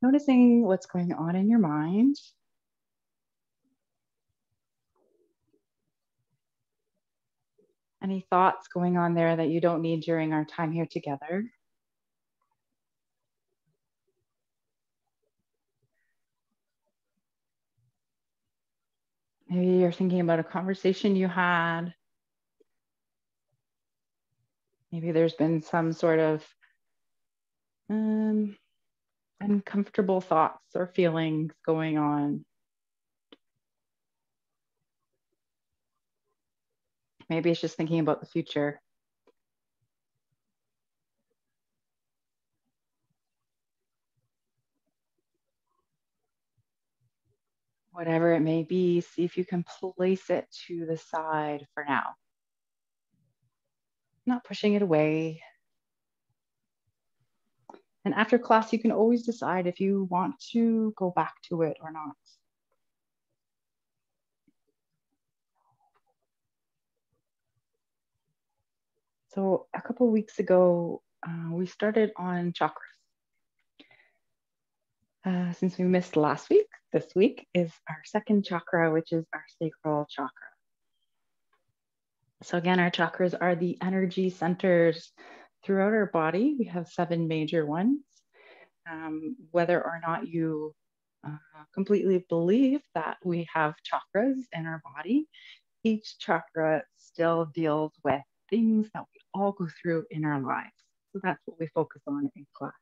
Noticing what's going on in your mind. Any thoughts going on there that you don't need during our time here together? Maybe you're thinking about a conversation you had. Maybe there's been some sort of um, uncomfortable thoughts or feelings going on. Maybe it's just thinking about the future. whatever it may be, see if you can place it to the side for now. Not pushing it away. And after class, you can always decide if you want to go back to it or not. So a couple weeks ago, uh, we started on chakras. Uh, since we missed last week, this week is our second chakra, which is our sacral chakra. So, again, our chakras are the energy centers throughout our body. We have seven major ones. Um, whether or not you uh, completely believe that we have chakras in our body, each chakra still deals with things that we all go through in our lives. So, that's what we focus on in class.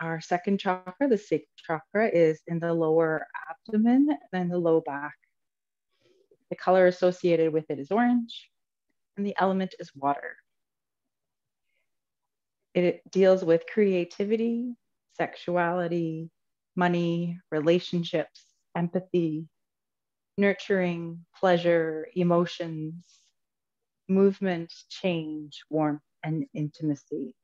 Our second chakra, the sacral chakra, is in the lower abdomen and the low back. The color associated with it is orange, and the element is water. It deals with creativity, sexuality, money, relationships, empathy, nurturing, pleasure, emotions, movement, change, warmth, and intimacy.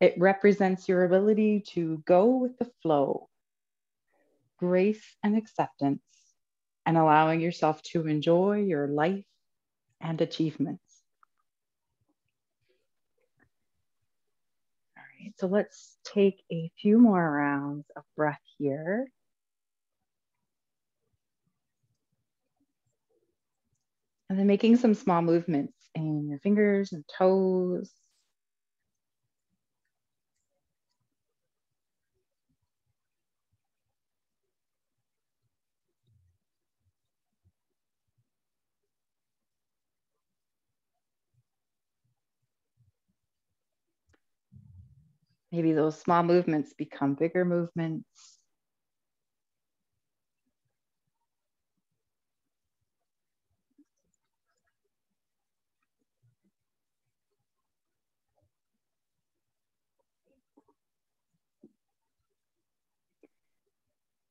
It represents your ability to go with the flow, grace and acceptance, and allowing yourself to enjoy your life and achievements. All right, so let's take a few more rounds of breath here. And then making some small movements in your fingers and toes, Maybe those small movements become bigger movements.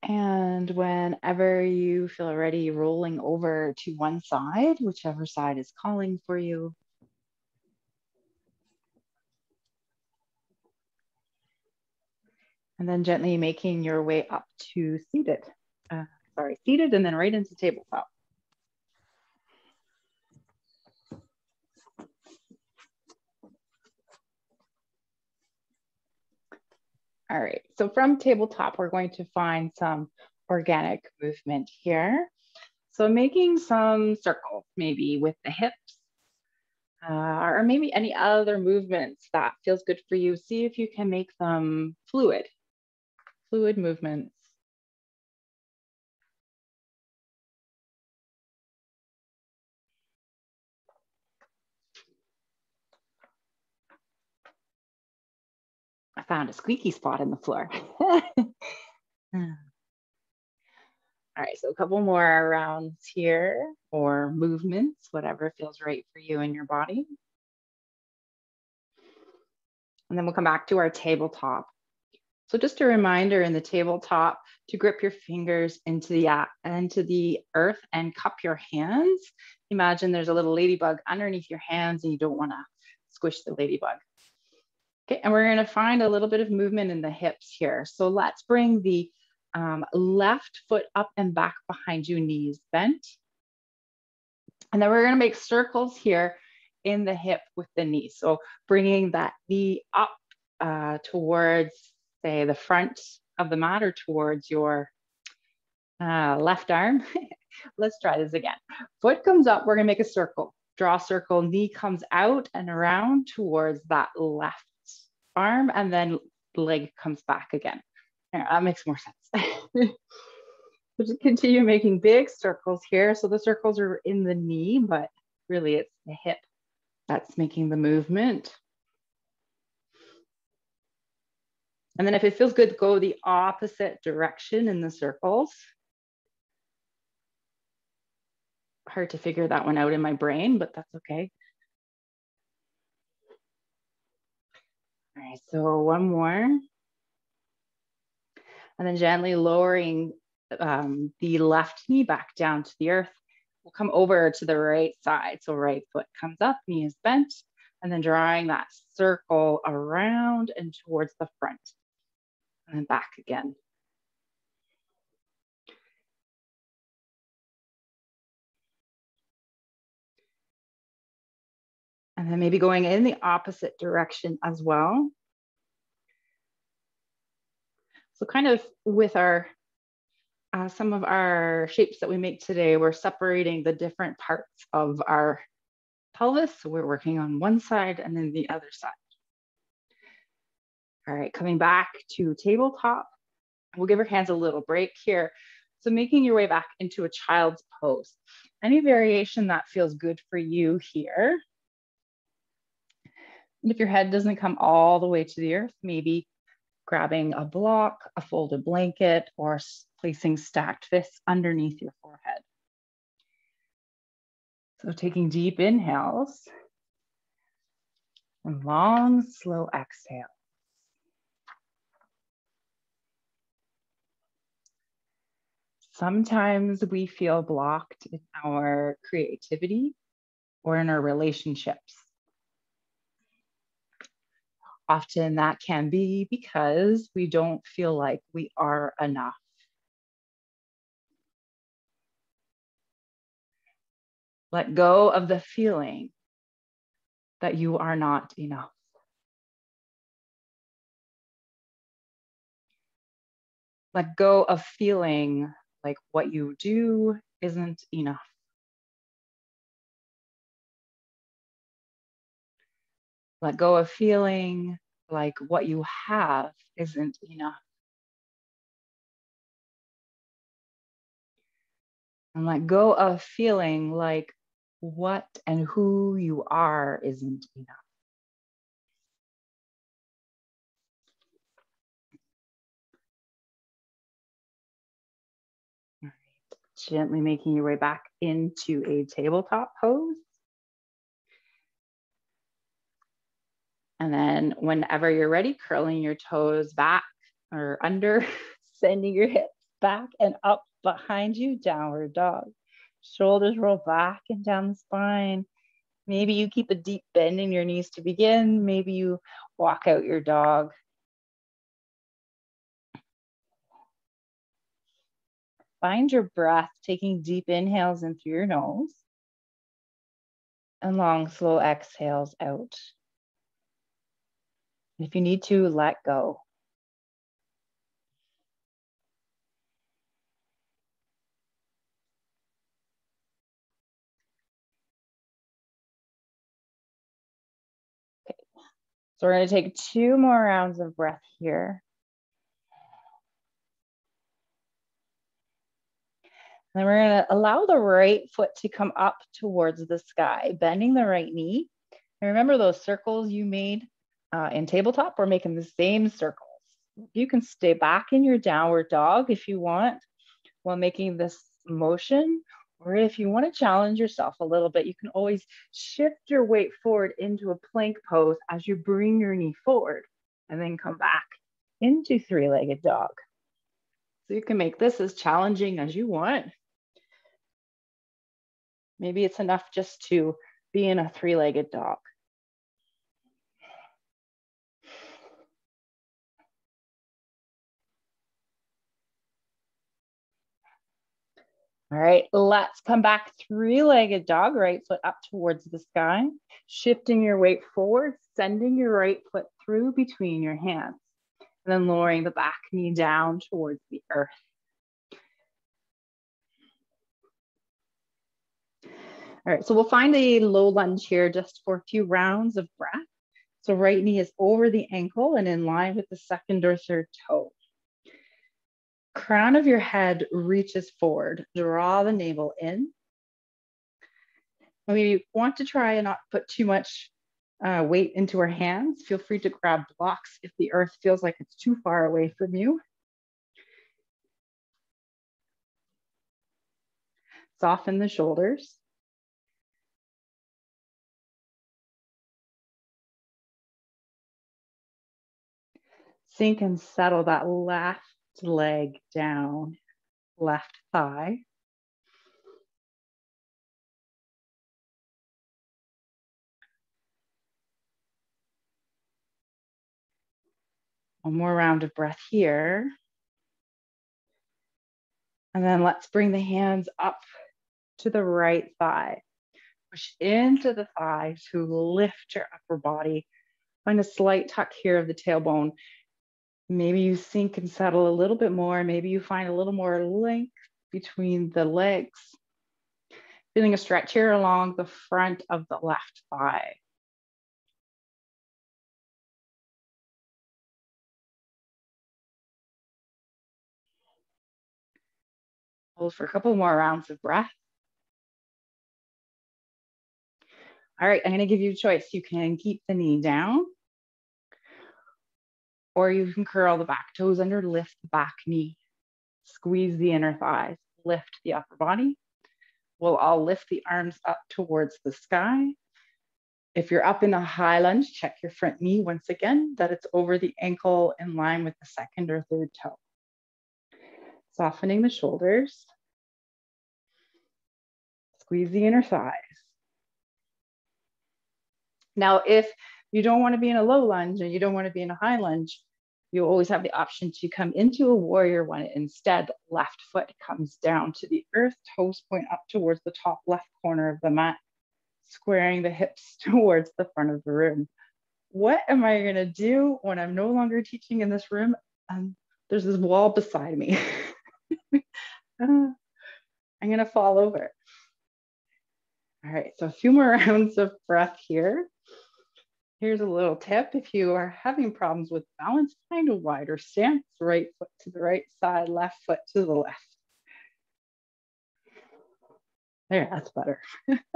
And whenever you feel ready, rolling over to one side, whichever side is calling for you. And then gently making your way up to seated. Uh, sorry, seated and then right into tabletop. All right, so from tabletop, we're going to find some organic movement here. So making some circles, maybe with the hips, uh, or maybe any other movements that feels good for you. See if you can make them fluid fluid movements. I found a squeaky spot in the floor. All right, so a couple more rounds here or movements, whatever feels right for you and your body. And then we'll come back to our tabletop. So just a reminder in the tabletop to grip your fingers into the, into the earth and cup your hands. Imagine there's a little ladybug underneath your hands and you don't wanna squish the ladybug. Okay, and we're gonna find a little bit of movement in the hips here. So let's bring the um, left foot up and back behind you, knees bent. And then we're gonna make circles here in the hip with the knee. So bringing that knee up uh, towards, say, the front of the mat or towards your uh, left arm. Let's try this again. Foot comes up, we're gonna make a circle. Draw a circle, knee comes out and around towards that left arm, and then leg comes back again. That makes more sense. just continue making big circles here. So the circles are in the knee, but really it's the hip that's making the movement. And then if it feels good, go the opposite direction in the circles. Hard to figure that one out in my brain, but that's okay. All right, so one more. And then gently lowering um, the left knee back down to the earth. We'll come over to the right side. So right foot comes up, knee is bent, and then drawing that circle around and towards the front and then back again. And then maybe going in the opposite direction as well. So kind of with our, uh, some of our shapes that we make today, we're separating the different parts of our pelvis. So we're working on one side and then the other side. All right, coming back to tabletop. We'll give our hands a little break here. So making your way back into a child's pose. Any variation that feels good for you here. And if your head doesn't come all the way to the earth, maybe grabbing a block, a folded blanket, or placing stacked fists underneath your forehead. So taking deep inhales and long, slow exhale. Sometimes we feel blocked in our creativity or in our relationships. Often that can be because we don't feel like we are enough. Let go of the feeling that you are not enough. Let go of feeling like what you do isn't enough. Let go of feeling like what you have isn't enough. And let go of feeling like what and who you are isn't enough. Gently making your way back into a tabletop pose. And then whenever you're ready, curling your toes back or under, sending your hips back and up behind you, downward dog. Shoulders roll back and down the spine. Maybe you keep a deep bend in your knees to begin. Maybe you walk out your dog Find your breath, taking deep inhales in through your nose and long, slow exhales out. If you need to, let go. Okay, so we're going to take two more rounds of breath here. Then we're gonna allow the right foot to come up towards the sky, bending the right knee. And remember those circles you made uh, in tabletop, we're making the same circles. You can stay back in your downward dog if you want while making this motion, or if you wanna challenge yourself a little bit, you can always shift your weight forward into a plank pose as you bring your knee forward and then come back into three-legged dog. So you can make this as challenging as you want. Maybe it's enough just to be in a three legged dog. All right, let's come back three-legged dog, right foot up towards the sky, shifting your weight forward, sending your right foot through between your hands. And then lowering the back knee down towards the earth. All right, so we'll find a low lunge here just for a few rounds of breath. So right knee is over the ankle and in line with the second or third toe. Crown of your head reaches forward. Draw the navel in. When we want to try and not put too much uh, weight into our hands, feel free to grab blocks if the earth feels like it's too far away from you. Soften the shoulders. Sink and settle that left leg down, left thigh. One more round of breath here. And then let's bring the hands up to the right thigh. Push into the thigh to lift your upper body. Find a slight tuck here of the tailbone Maybe you sink and settle a little bit more. Maybe you find a little more length between the legs. Feeling a stretch here along the front of the left thigh. Hold for a couple more rounds of breath. All right, I'm gonna give you a choice. You can keep the knee down or you can curl the back toes under, lift the back knee, squeeze the inner thighs, lift the upper body. We'll all lift the arms up towards the sky. If you're up in a high lunge, check your front knee once again, that it's over the ankle in line with the second or third toe. Softening the shoulders. Squeeze the inner thighs. Now, if you don't want to be in a low lunge and you don't want to be in a high lunge, you always have the option to come into a warrior one. Instead, left foot comes down to the earth, toes point up towards the top left corner of the mat, squaring the hips towards the front of the room. What am I gonna do when I'm no longer teaching in this room? Um, there's this wall beside me. uh, I'm gonna fall over. All right, so a few more rounds of breath here. Here's a little tip. If you are having problems with balance, find a wider stance, right foot to the right side, left foot to the left. There, that's better.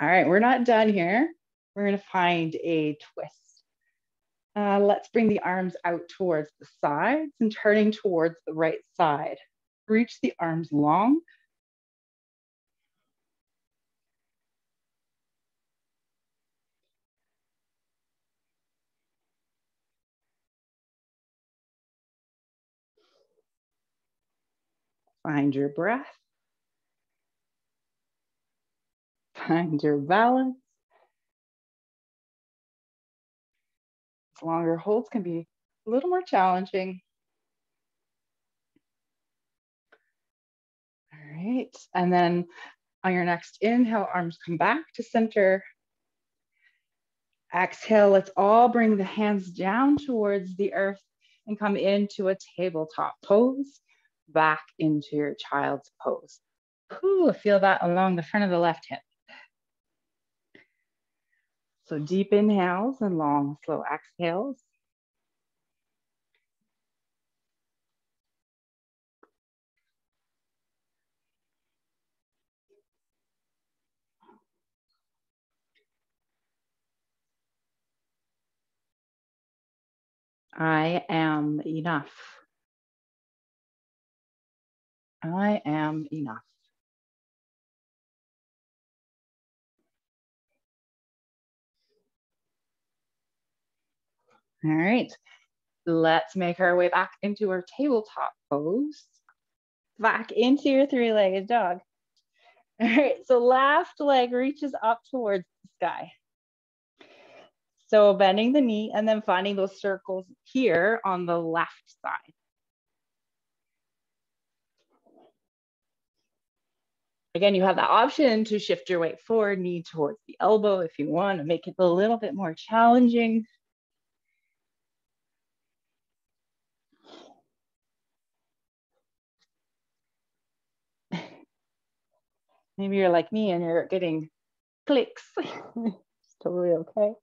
All right, we're not done here. We're gonna find a twist. Uh, let's bring the arms out towards the sides and turning towards the right side. Reach the arms long, Find your breath. Find your balance. Longer holds can be a little more challenging. All right, and then on your next inhale, arms come back to center. Exhale, let's all bring the hands down towards the earth and come into a tabletop pose back into your child's pose. Ooh, feel that along the front of the left hip. So deep inhales and long, slow exhales. I am enough. I am enough. All right, let's make our way back into our tabletop pose. Back into your three-legged dog. All right, so left leg reaches up towards the sky. So bending the knee and then finding those circles here on the left side. Again, you have the option to shift your weight forward, knee towards the elbow if you want to make it a little bit more challenging. Maybe you're like me and you're getting clicks. it's totally okay.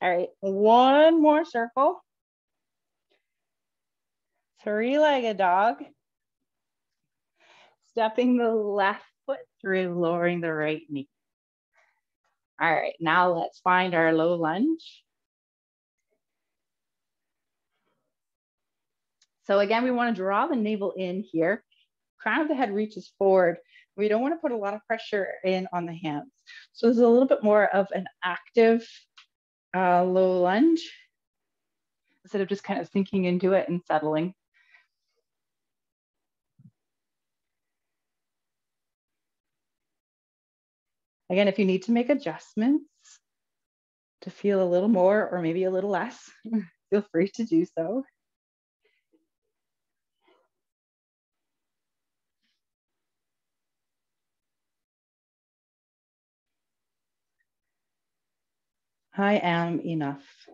All right, one more circle. Three-legged dog. Stepping the left foot through, lowering the right knee. All right, now let's find our low lunge. So again, we wanna draw the navel in here. Crown of the head reaches forward. We don't wanna put a lot of pressure in on the hands. So there's a little bit more of an active uh, low lunge instead of just kind of sinking into it and settling. Again, if you need to make adjustments to feel a little more or maybe a little less, feel free to do so. I am enough.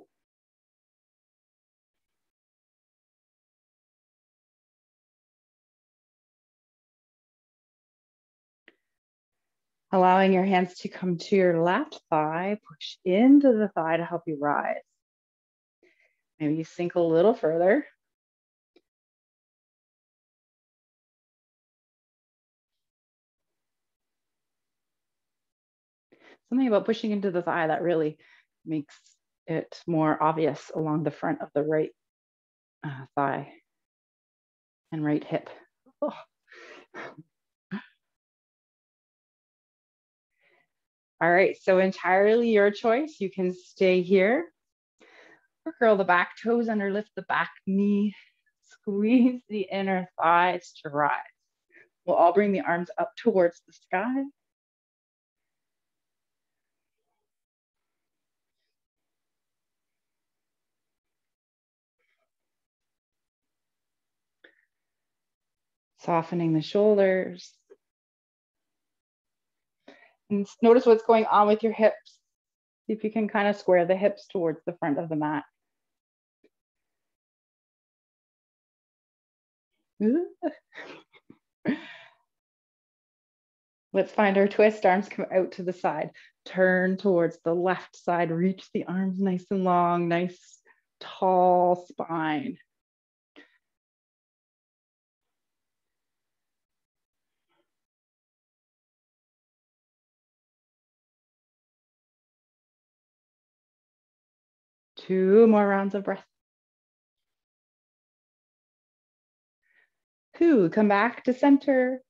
Allowing your hands to come to your left thigh, push into the thigh to help you rise. Maybe you sink a little further. Something about pushing into the thigh that really makes it more obvious along the front of the right uh, thigh and right hip. Oh. All right, so entirely your choice. You can stay here or curl the back toes under, lift the back knee, squeeze the inner thighs to rise. We'll all bring the arms up towards the sky. Softening the shoulders, and notice what's going on with your hips. See if you can kind of square the hips towards the front of the mat. Let's find our twist. Arms come out to the side. Turn towards the left side. Reach the arms nice and long. Nice, tall spine. Two more rounds of breath. Two, come back to center.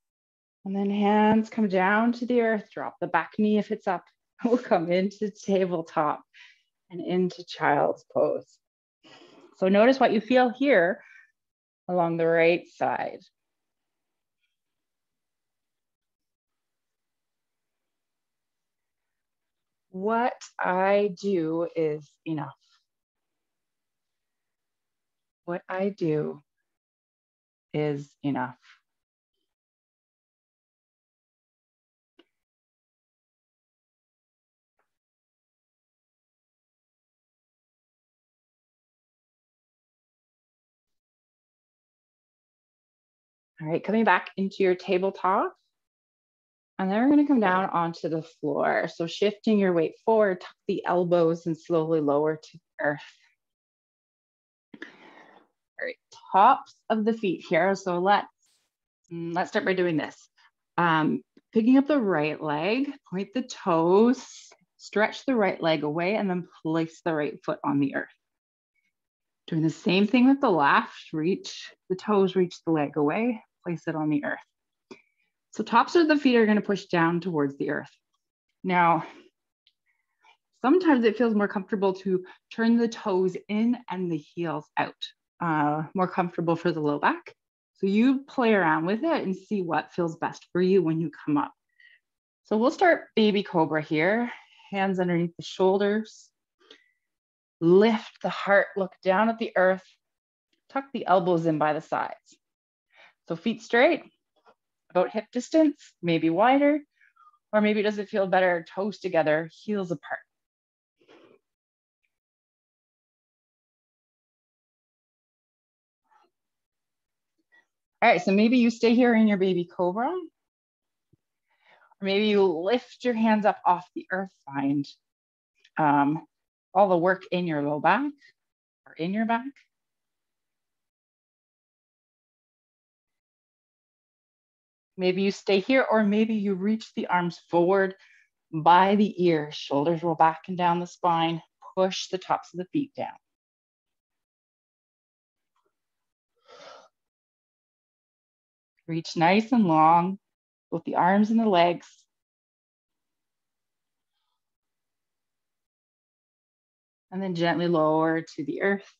And then hands come down to the earth. Drop the back knee if it's up. We'll come into tabletop and into child's pose. So notice what you feel here along the right side. What I do is enough what I do is enough. All right, coming back into your tabletop. And then we're gonna come down onto the floor. So shifting your weight forward, tuck the elbows and slowly lower to earth. Tops of the feet here. So let's, mm, let's start by doing this. Um, picking up the right leg, point the toes, stretch the right leg away, and then place the right foot on the earth. Doing the same thing with the left, reach the toes, reach the leg away, place it on the earth. So tops of the feet are gonna push down towards the earth. Now, sometimes it feels more comfortable to turn the toes in and the heels out uh, more comfortable for the low back. So you play around with it and see what feels best for you when you come up. So we'll start baby cobra here, hands underneath the shoulders. Lift the heart, look down at the earth, tuck the elbows in by the sides. So feet straight, about hip distance, maybe wider, or maybe does it feel better toes together, heels apart? All right, so maybe you stay here in your baby cobra. Or maybe you lift your hands up off the earth, find um, all the work in your low back or in your back. Maybe you stay here or maybe you reach the arms forward by the ears, shoulders roll back and down the spine, push the tops of the feet down. Reach nice and long, both the arms and the legs. And then gently lower to the earth.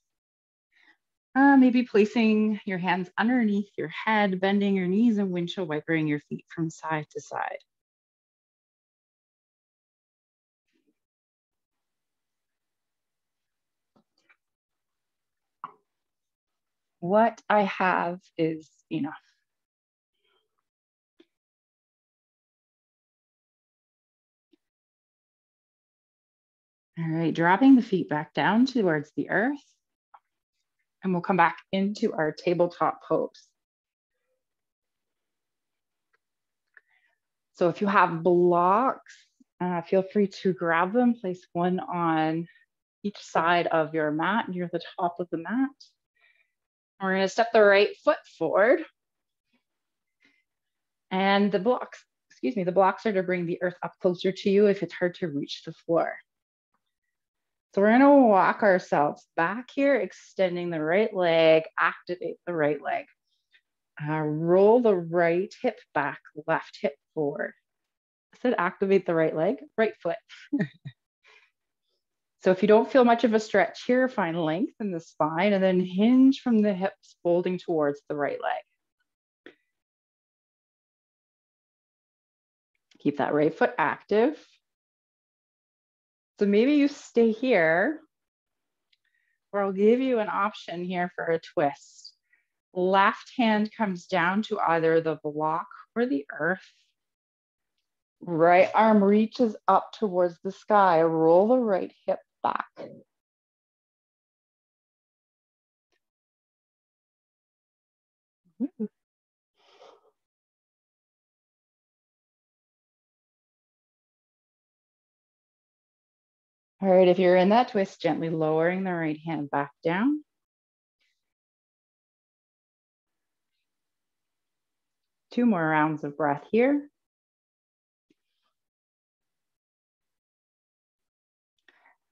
Uh, maybe placing your hands underneath your head, bending your knees and windshield wipering your feet from side to side. What I have is enough. All right, dropping the feet back down towards the earth. And we'll come back into our tabletop pose. So if you have blocks, uh, feel free to grab them, place one on each side of your mat near the top of the mat. We're gonna step the right foot forward. And the blocks, excuse me, the blocks are to bring the earth up closer to you if it's hard to reach the floor. So we're gonna walk ourselves back here, extending the right leg, activate the right leg. Uh, roll the right hip back, left hip forward. I said activate the right leg, right foot. so if you don't feel much of a stretch here, find length in the spine and then hinge from the hips, folding towards the right leg. Keep that right foot active. So maybe you stay here, or I'll give you an option here for a twist. Left hand comes down to either the block or the earth. Right arm reaches up towards the sky. Roll the right hip back. All right, if you're in that twist, gently lowering the right hand back down. Two more rounds of breath here.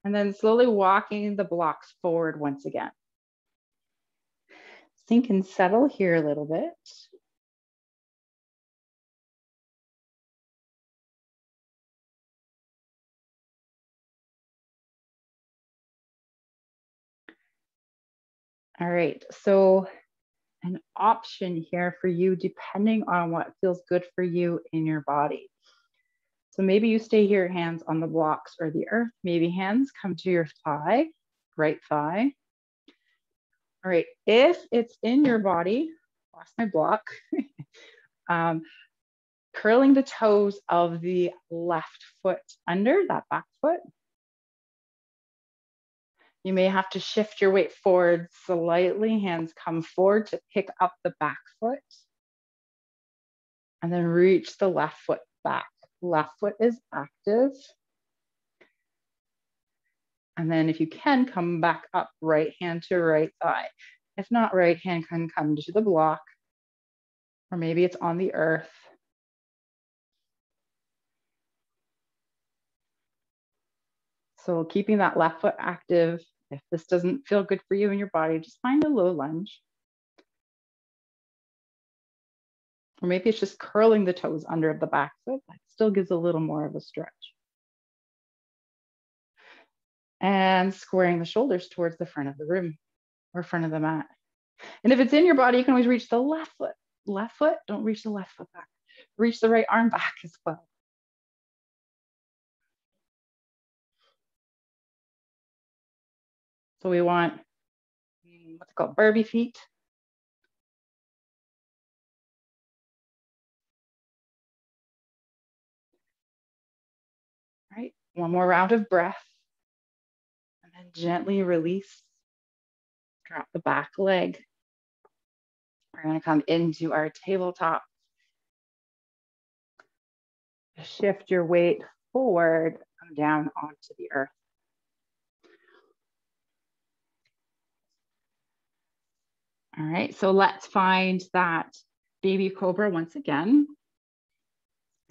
And then slowly walking the blocks forward once again. Sink and settle here a little bit. All right, so an option here for you depending on what feels good for you in your body. So maybe you stay here, hands on the blocks or the earth. Maybe hands come to your thigh, right thigh. All right, if it's in your body, lost my block, um, curling the toes of the left foot under that back foot you may have to shift your weight forward slightly, hands come forward to pick up the back foot. And then reach the left foot back. Left foot is active. And then if you can, come back up, right hand to right thigh. If not, right hand can come to the block, or maybe it's on the earth. So keeping that left foot active. If this doesn't feel good for you in your body, just find a low lunge. Or maybe it's just curling the toes under the back foot. That still gives a little more of a stretch. And squaring the shoulders towards the front of the room or front of the mat. And if it's in your body, you can always reach the left foot. Left foot, don't reach the left foot back. Reach the right arm back as well. So we want what's called Barbie feet. All right, one more round of breath. And then gently release, drop the back leg. We're gonna come into our tabletop. Shift your weight forward, come down onto the earth. All right, so let's find that baby cobra once again.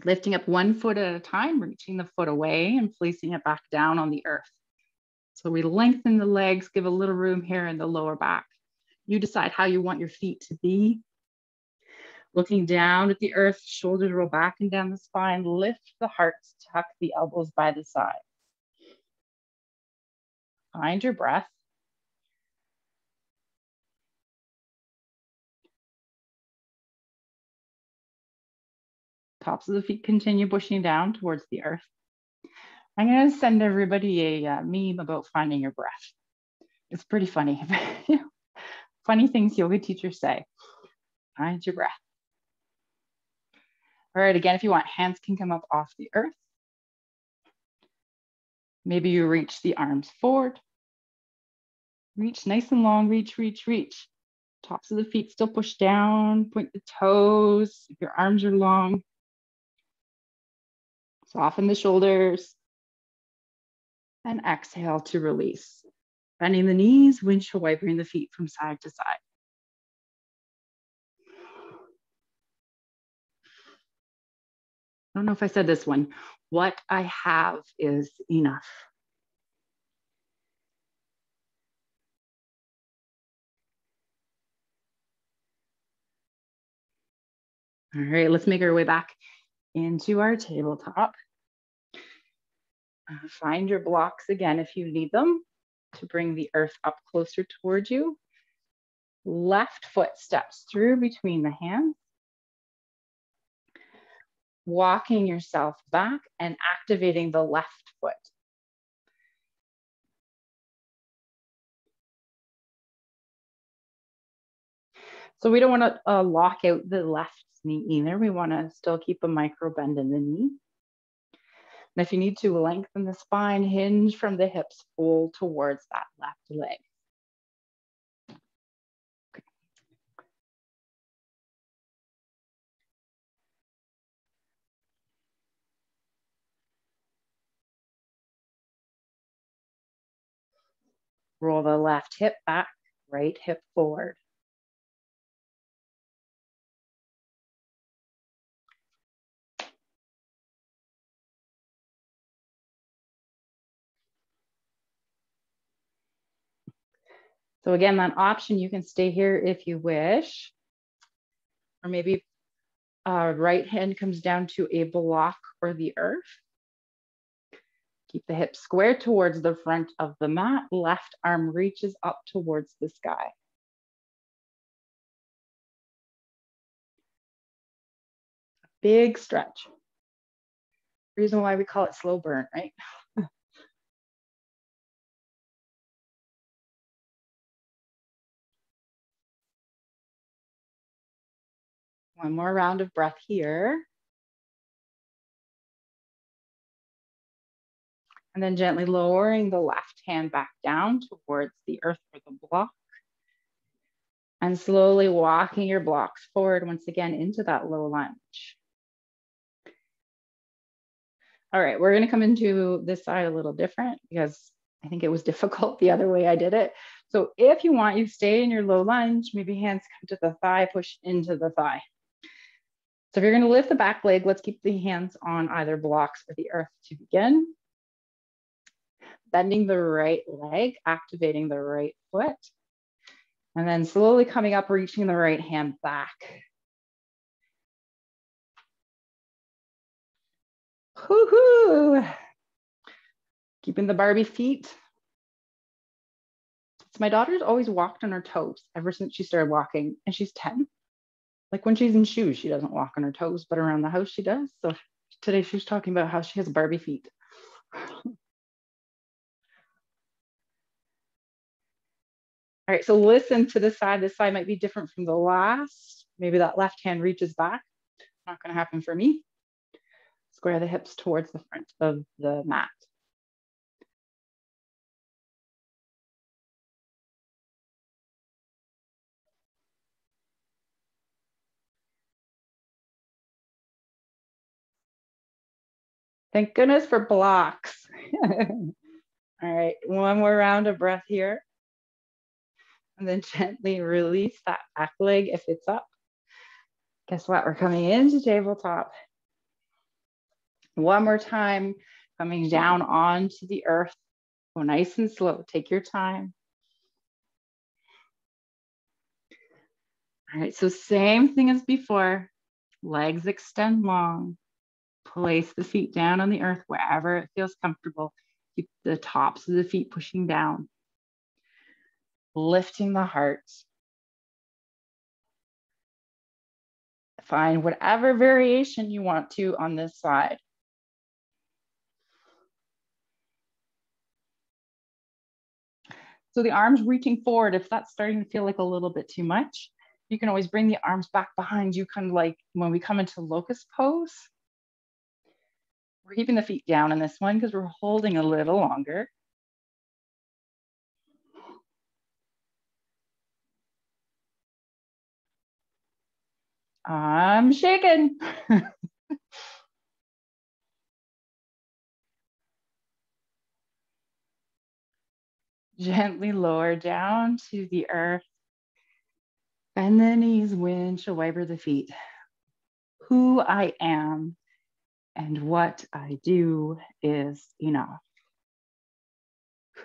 Lifting up one foot at a time, reaching the foot away and placing it back down on the earth. So we lengthen the legs, give a little room here in the lower back. You decide how you want your feet to be. Looking down at the earth, shoulders roll back and down the spine, lift the heart, tuck the elbows by the side. Find your breath. Tops of the feet continue pushing down towards the earth. I'm going to send everybody a uh, meme about finding your breath. It's pretty funny. funny things yoga teachers say. Find your breath. All right, again, if you want, hands can come up off the earth. Maybe you reach the arms forward. Reach nice and long, reach, reach, reach. Tops of the feet still push down, point the toes. If your arms are long, Soften the shoulders. And exhale to release. Bending the knees, windshield wipering the feet from side to side. I don't know if I said this one. What I have is enough. All right, let's make our way back into our tabletop. Uh, find your blocks again if you need them to bring the earth up closer towards you. Left foot steps through between the hands. Walking yourself back and activating the left foot. So we don't want to uh, lock out the left knee either. We want to still keep a micro bend in the knee. And if you need to lengthen the spine, hinge from the hips, pull towards that left leg. Roll the left hip back, right hip forward. So again, that option, you can stay here if you wish, or maybe uh, right hand comes down to a block or the earth. Keep the hips square towards the front of the mat. Left arm reaches up towards the sky. Big stretch. Reason why we call it slow burn, right? One more round of breath here. And then gently lowering the left hand back down towards the earth or the block. And slowly walking your blocks forward once again into that low lunge. All right, we're gonna come into this side a little different because I think it was difficult the other way I did it. So if you want, you stay in your low lunge, maybe hands come to the thigh, push into the thigh. So if you're gonna lift the back leg, let's keep the hands on either blocks or the earth to begin. Bending the right leg, activating the right foot. And then slowly coming up, reaching the right hand back. Woohoo! Keeping the Barbie feet. So my daughter's always walked on her toes ever since she started walking, and she's 10. Like when she's in shoes, she doesn't walk on her toes, but around the house she does. So today she's talking about how she has Barbie feet. All right, so listen to this side. This side might be different from the last. Maybe that left hand reaches back. Not gonna happen for me. Square the hips towards the front of the mat. Thank goodness for blocks. All right, one more round of breath here. And then gently release that back leg if it's up. Guess what? We're coming into tabletop. One more time, coming down onto the earth. Go nice and slow. Take your time. All right, so same thing as before. Legs extend long. Place the feet down on the earth wherever it feels comfortable. Keep the tops of the feet pushing down. Lifting the heart. Find whatever variation you want to on this side. So the arms reaching forward, if that's starting to feel like a little bit too much, you can always bring the arms back behind you, kind of like when we come into locust pose. We're keeping the feet down in this one because we're holding a little longer. I'm shaking. Gently lower down to the earth. Bend the knees, windshield wiper the feet. Who I am and what I do is enough.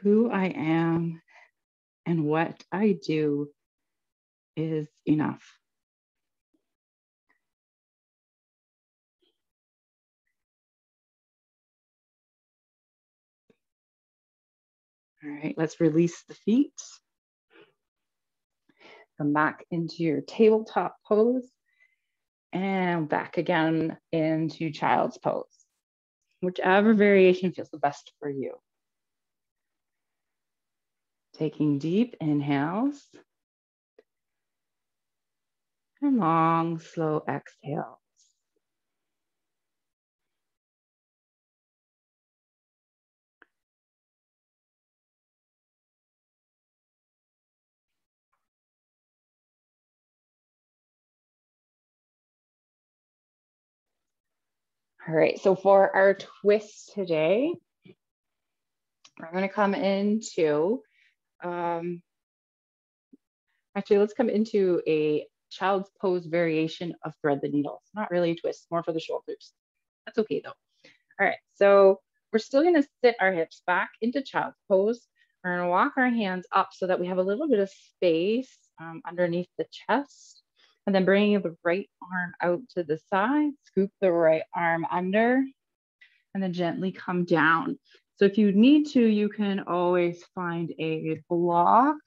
Who I am and what I do is enough. All right, let's release the feet. Come back into your tabletop pose and back again into child's pose. Whichever variation feels the best for you. Taking deep inhales and long, slow exhales. All right, so for our twist today, we're gonna come into, um, actually let's come into a child's pose variation of thread the needle. It's not really a twist, more for the shoulders. That's okay though. All right, so we're still gonna sit our hips back into child's pose. We're gonna walk our hands up so that we have a little bit of space um, underneath the chest. And then bringing the right arm out to the side, scoop the right arm under, and then gently come down. So if you need to, you can always find a block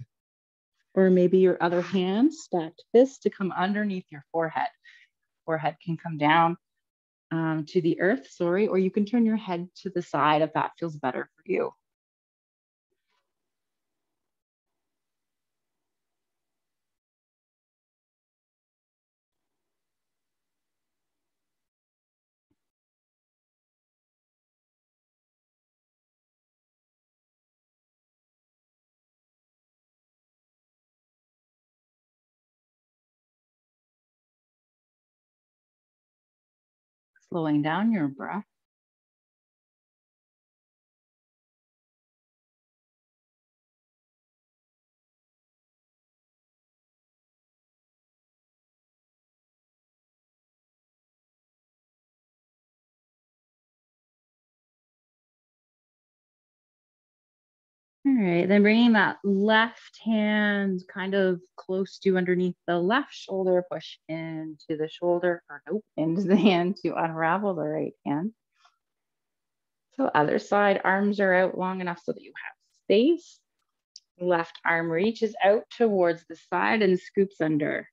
or maybe your other hand, stacked fist to come underneath your forehead. Forehead can come down um, to the earth, sorry, or you can turn your head to the side if that feels better for you. Slowing down your breath. Right, then bringing that left hand kind of close to underneath the left shoulder, push into the shoulder, or nope, into the hand to unravel the right hand. So other side, arms are out long enough so that you have space. Left arm reaches out towards the side and scoops under.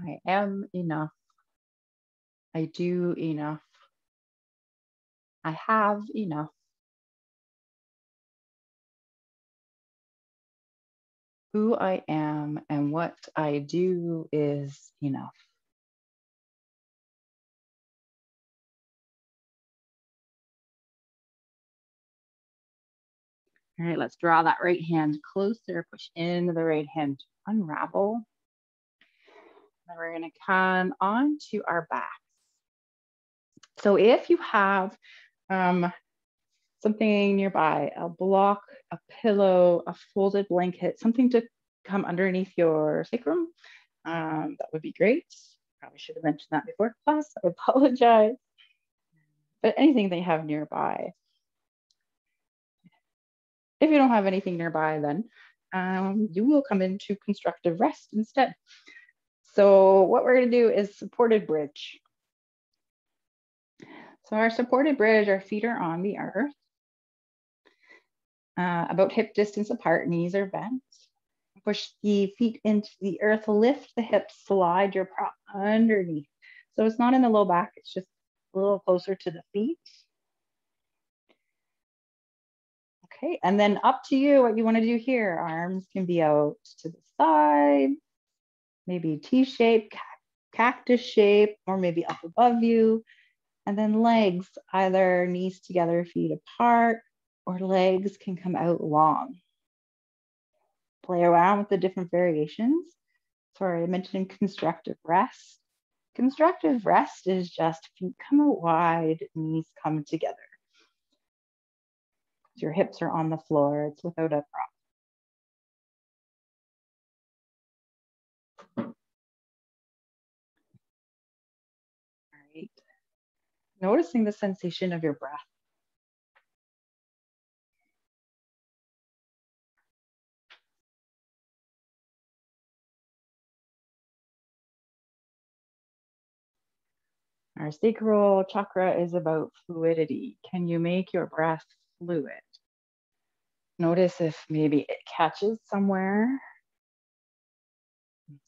I am enough. I do enough. I have enough. who I am and what I do is enough. All right, let's draw that right hand closer, push into the right hand unravel. We're gonna come onto our backs. So if you have um, something nearby, a block, a pillow, a folded blanket, something to come underneath your sacrum, um, that would be great. Probably should have mentioned that before class, I apologize. But anything they have nearby. If you don't have anything nearby, then um, you will come into constructive rest instead. So what we're gonna do is supported bridge. So our supported bridge, our feet are on the earth, uh, about hip distance apart, knees are bent. Push the feet into the earth, lift the hips, slide your prop underneath. So it's not in the low back, it's just a little closer to the feet. Okay, and then up to you what you wanna do here. Arms can be out to the side, maybe T-shape, cactus shape, or maybe up above you. And then legs, either knees together, feet apart, or legs can come out long. Play around with the different variations. Sorry, I mentioned constructive rest. Constructive rest is just feet come out wide, knees come together. Your hips are on the floor, it's without a prop. Noticing the sensation of your breath. Our sacral chakra is about fluidity. Can you make your breath fluid? Notice if maybe it catches somewhere.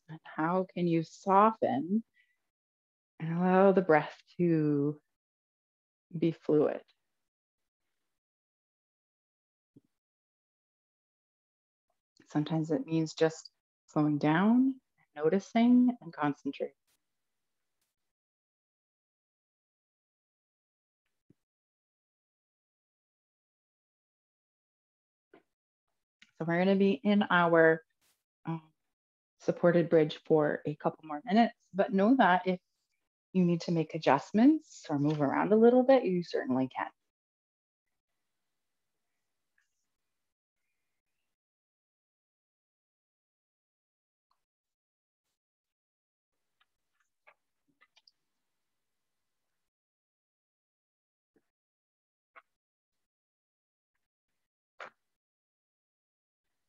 And how can you soften and allow the breath to be fluid. Sometimes it means just slowing down, noticing, and concentrating. So we're going to be in our um, supported bridge for a couple more minutes, but know that if you need to make adjustments or move around a little bit, you certainly can.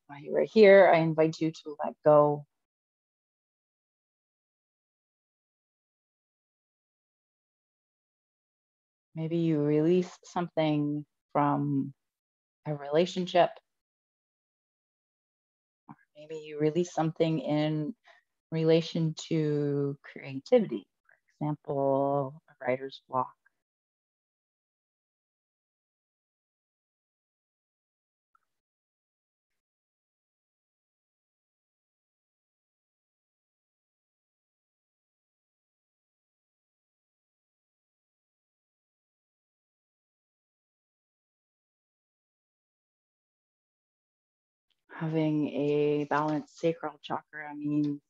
While you are here, I invite you to let go Maybe you release something from a relationship. Or maybe you release something in relation to creativity. For example, a writer's block. Having a balanced sacral chakra means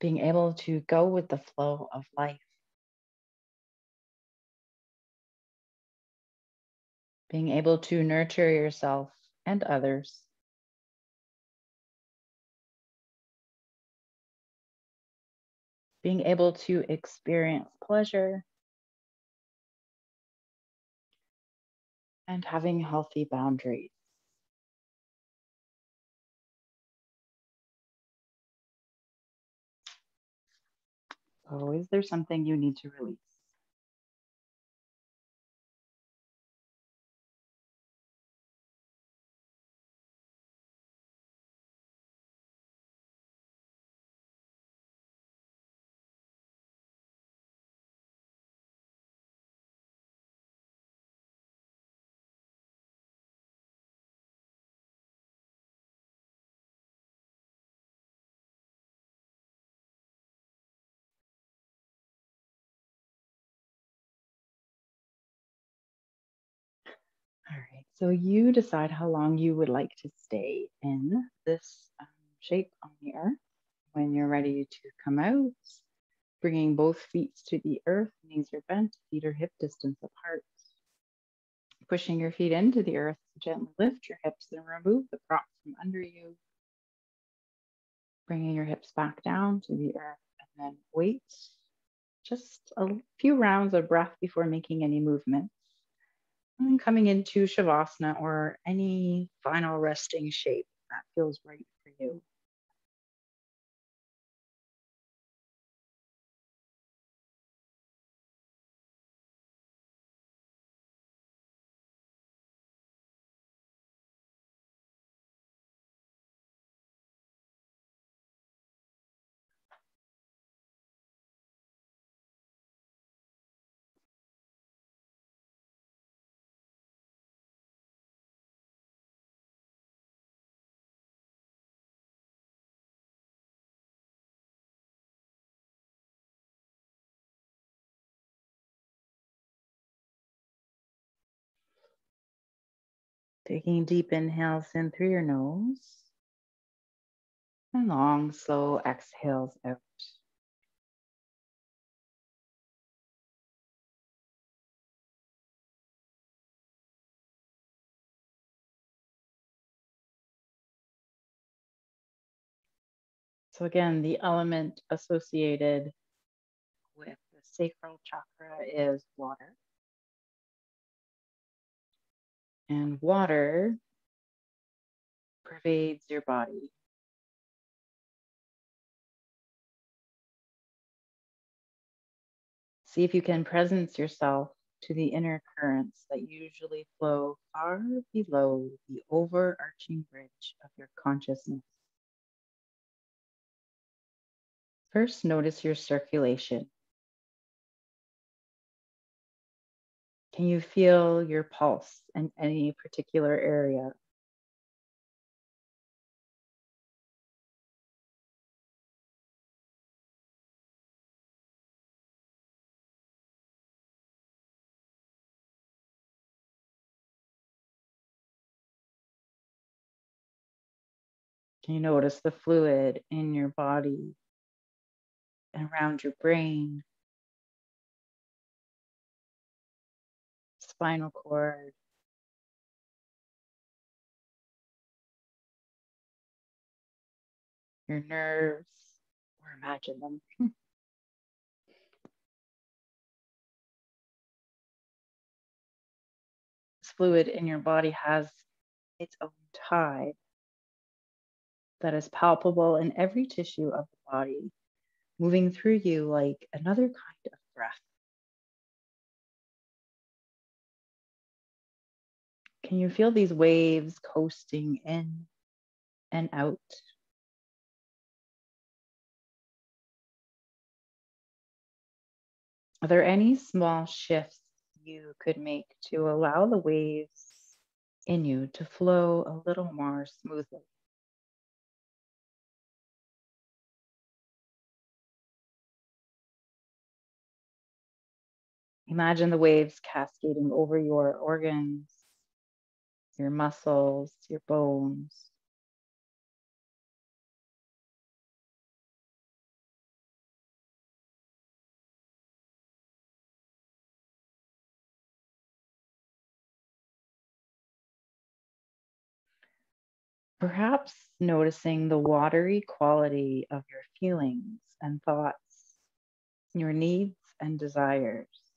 being able to go with the flow of life. Being able to nurture yourself and others. Being able to experience pleasure and having healthy boundaries. So is there something you need to release? So you decide how long you would like to stay in this um, shape on the earth. When you're ready to come out, bringing both feet to the earth, knees are bent, feet are hip distance apart. Pushing your feet into the earth, gently lift your hips and remove the props from under you. Bringing your hips back down to the earth and then wait just a few rounds of breath before making any movements. And coming into Shavasana or any final resting shape that feels right for you. Taking deep inhales in through your nose and long, slow exhales out. So, again, the element associated with the sacral chakra is water. And water pervades your body. See if you can presence yourself to the inner currents that usually flow far below the overarching bridge of your consciousness. First, notice your circulation. Can you feel your pulse in any particular area? Can you notice the fluid in your body and around your brain? Spinal cord. Your nerves, or imagine them. this fluid in your body has its own tide that is palpable in every tissue of the body, moving through you like another kind of breath. Can you feel these waves coasting in and out? Are there any small shifts you could make to allow the waves in you to flow a little more smoothly? Imagine the waves cascading over your organs your muscles, your bones. Perhaps noticing the watery quality of your feelings and thoughts, your needs and desires.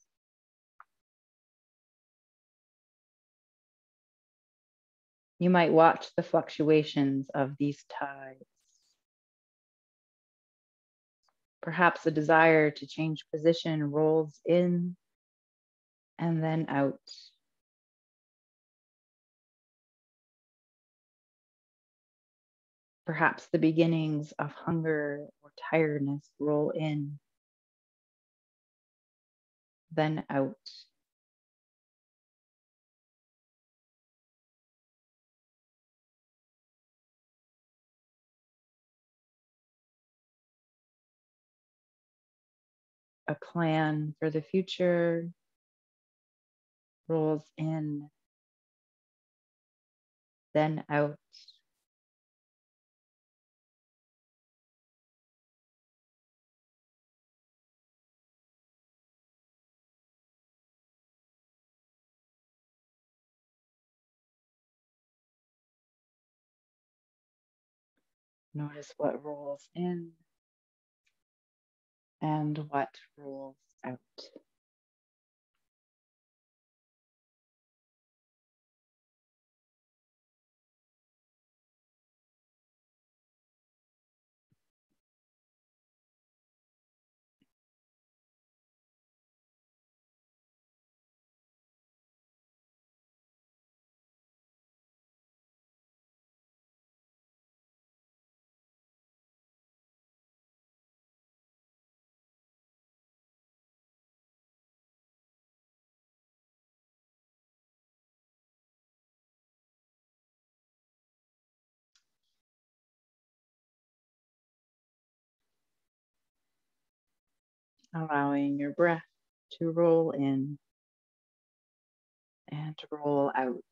You might watch the fluctuations of these tides. Perhaps a desire to change position rolls in and then out. Perhaps the beginnings of hunger or tiredness roll in, then out. A plan for the future rolls in then out. Notice what rolls in and what rolls out. Allowing your breath to roll in and roll out.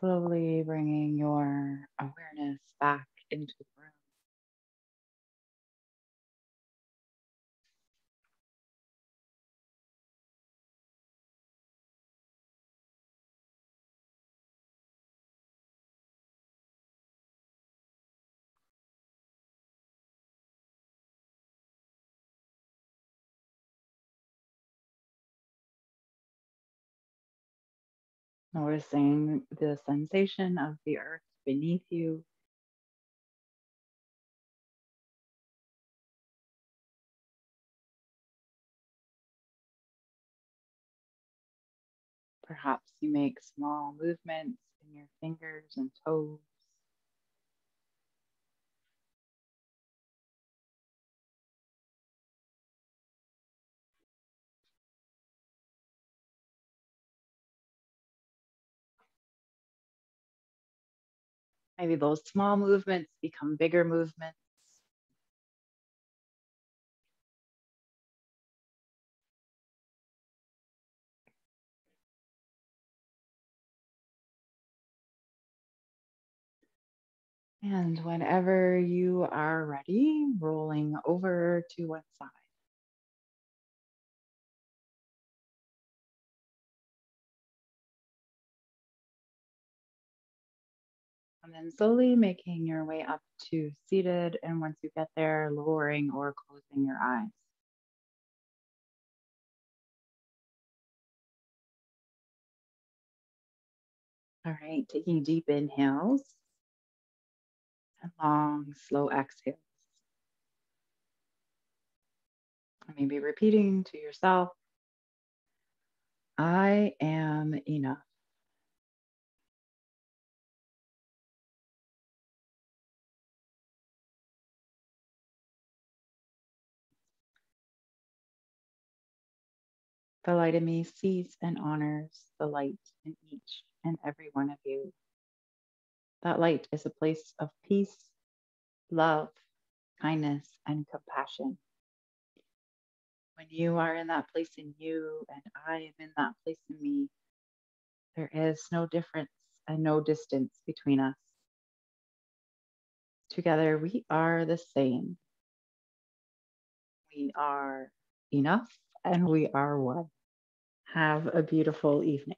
Slowly bringing your awareness back into Noticing the sensation of the earth beneath you. Perhaps you make small movements in your fingers and toes. Maybe those small movements become bigger movements. And whenever you are ready, rolling over to one side. And then slowly making your way up to seated. And once you get there, lowering or closing your eyes. All right, taking deep inhales and long, slow exhales. Maybe repeating to yourself, I am enough. The light in me sees and honors the light in each and every one of you. That light is a place of peace, love, kindness, and compassion. When you are in that place in you and I am in that place in me, there is no difference and no distance between us. Together, we are the same. We are enough and we are one. Have a beautiful evening.